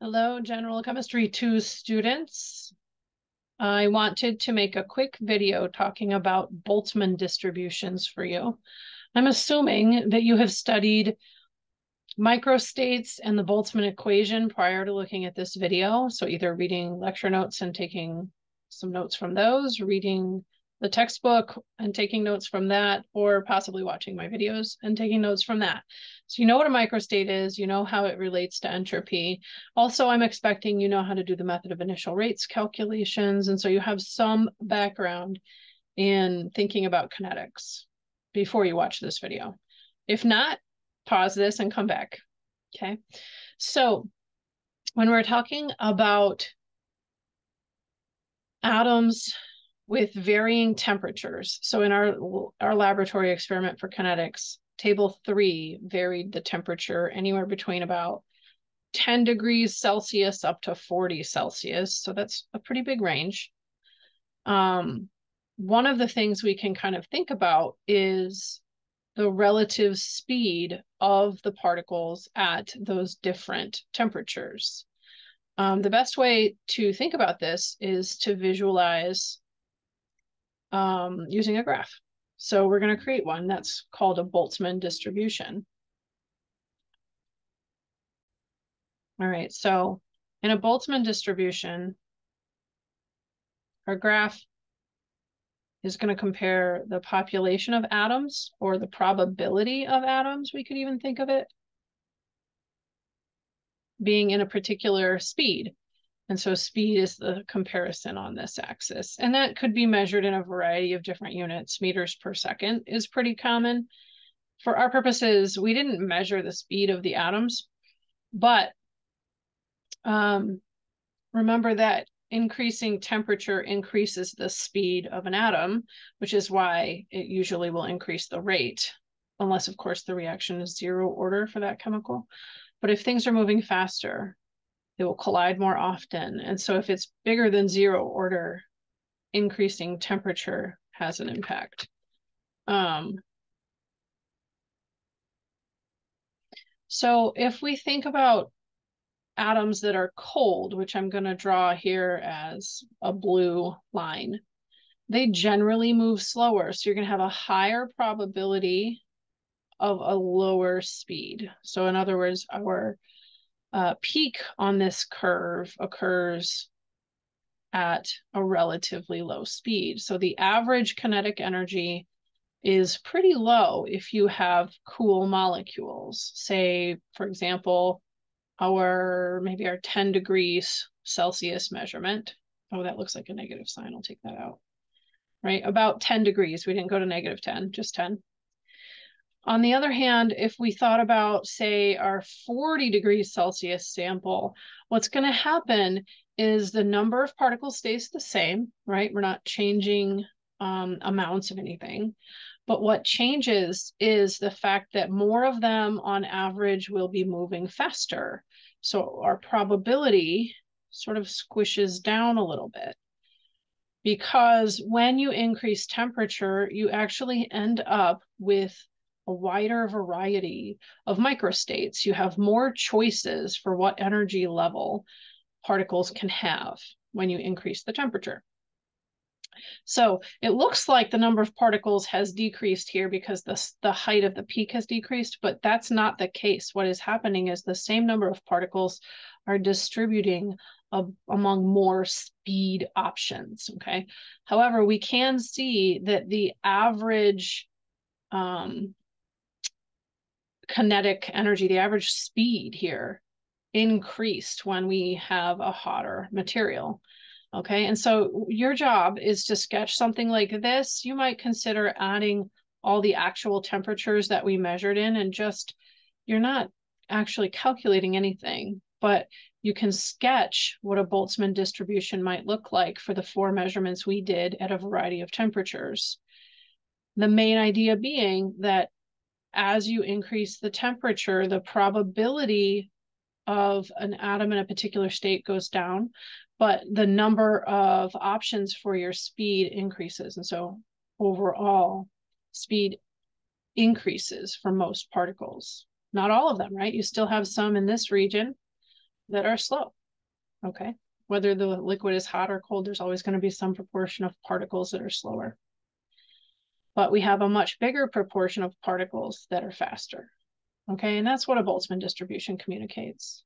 Hello, General Chemistry 2 students. I wanted to make a quick video talking about Boltzmann distributions for you. I'm assuming that you have studied microstates and the Boltzmann equation prior to looking at this video. So either reading lecture notes and taking some notes from those, reading the textbook and taking notes from that, or possibly watching my videos and taking notes from that. So you know what a microstate is, you know how it relates to entropy. Also, I'm expecting you know how to do the method of initial rates calculations. And so you have some background in thinking about kinetics before you watch this video. If not, pause this and come back. Okay. So when we're talking about atoms with varying temperatures. So in our, our laboratory experiment for kinetics, table three varied the temperature anywhere between about 10 degrees Celsius up to 40 Celsius. So that's a pretty big range. Um, one of the things we can kind of think about is the relative speed of the particles at those different temperatures. Um, the best way to think about this is to visualize um, using a graph. So we're going to create one that's called a Boltzmann distribution. All right, so in a Boltzmann distribution, our graph is going to compare the population of atoms or the probability of atoms, we could even think of it, being in a particular speed. And so speed is the comparison on this axis. And that could be measured in a variety of different units. Meters per second is pretty common. For our purposes, we didn't measure the speed of the atoms, but um, remember that increasing temperature increases the speed of an atom, which is why it usually will increase the rate, unless, of course, the reaction is zero order for that chemical. But if things are moving faster, they will collide more often. And so if it's bigger than zero order, increasing temperature has an impact. Um, so if we think about atoms that are cold, which I'm going to draw here as a blue line, they generally move slower. So you're going to have a higher probability of a lower speed. So in other words, our uh, peak on this curve occurs at a relatively low speed. So the average kinetic energy is pretty low if you have cool molecules. Say, for example, our maybe our 10 degrees Celsius measurement. Oh, that looks like a negative sign. I'll take that out. Right, about 10 degrees. We didn't go to negative 10, just 10. On the other hand, if we thought about, say, our 40 degrees Celsius sample, what's going to happen is the number of particles stays the same, right? We're not changing um, amounts of anything. But what changes is the fact that more of them on average will be moving faster. So our probability sort of squishes down a little bit. Because when you increase temperature, you actually end up with a wider variety of microstates. You have more choices for what energy level particles can have when you increase the temperature. So it looks like the number of particles has decreased here because the, the height of the peak has decreased, but that's not the case. What is happening is the same number of particles are distributing a, among more speed options, okay? However, we can see that the average um, kinetic energy, the average speed here increased when we have a hotter material. Okay, and so your job is to sketch something like this. You might consider adding all the actual temperatures that we measured in and just, you're not actually calculating anything, but you can sketch what a Boltzmann distribution might look like for the four measurements we did at a variety of temperatures. The main idea being that as you increase the temperature, the probability of an atom in a particular state goes down, but the number of options for your speed increases. And so overall, speed increases for most particles. Not all of them, right? You still have some in this region, that are slow. Okay. Whether the liquid is hot or cold, there's always going to be some proportion of particles that are slower. But we have a much bigger proportion of particles that are faster. Okay, and that's what a Boltzmann distribution communicates.